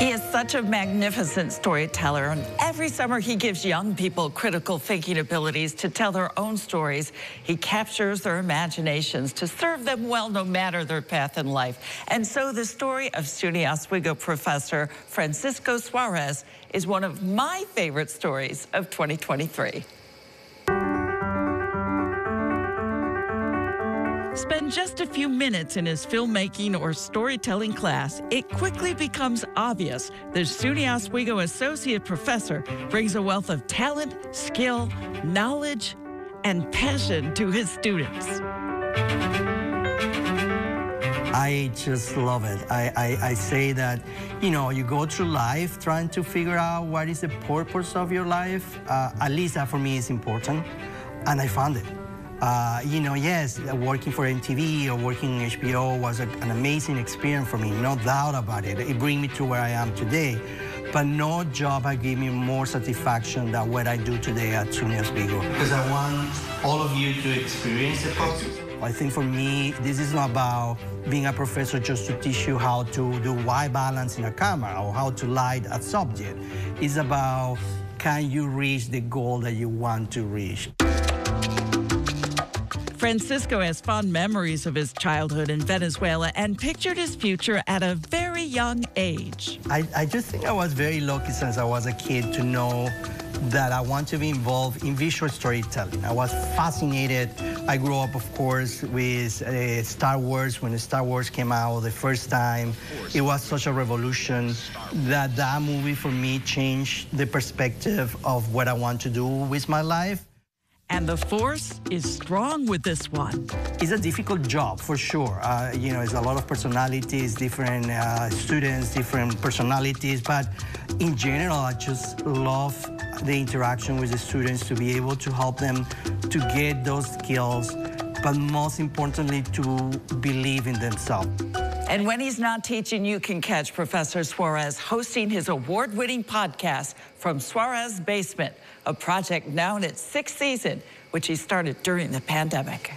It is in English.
He is such a magnificent storyteller, and every summer he gives young people critical thinking abilities to tell their own stories. He captures their imaginations to serve them well no matter their path in life. And so the story of SUNY Oswego professor Francisco Suarez is one of my favorite stories of 2023. Spend just a few minutes in his filmmaking or storytelling class, it quickly becomes obvious the SUNY Oswego Associate Professor brings a wealth of talent, skill, knowledge, and passion to his students. I just love it. I, I, I, say that, you know, you go through life trying to figure out what is the purpose of your life. Uh, at least that for me is important. And I found it. Uh, you know, yes, working for MTV or working in HBO was a, an amazing experience for me, no doubt about it. It bring me to where I am today. But no job has given me more satisfaction than what I do today at SUNY Oswego. Because I want all of you to experience the process. I think for me, this is not about being a professor just to teach you how to do white balance in a camera or how to light a subject. It's about can you reach the goal that you want to reach. Francisco has fond memories of his childhood in Venezuela and pictured his future at a very young age. I, I just think I was very lucky since I was a kid to know that I want to be involved in visual storytelling. I was fascinated. I grew up, of course, with uh, Star Wars. When Star Wars came out the first time, it was such a revolution that that movie for me changed the perspective of what I want to do with my life. And the force is strong with this one. It's a difficult job, for sure. Uh, you know, it's a lot of personalities, different uh, students, different personalities. But in general, I just love the interaction with the students to be able to help them to get those skills, but most importantly, to believe in themselves. And when he's not teaching, you can catch Professor Suarez hosting his award-winning podcast from Suarez Basement, a project now in its sixth season, which he started during the pandemic.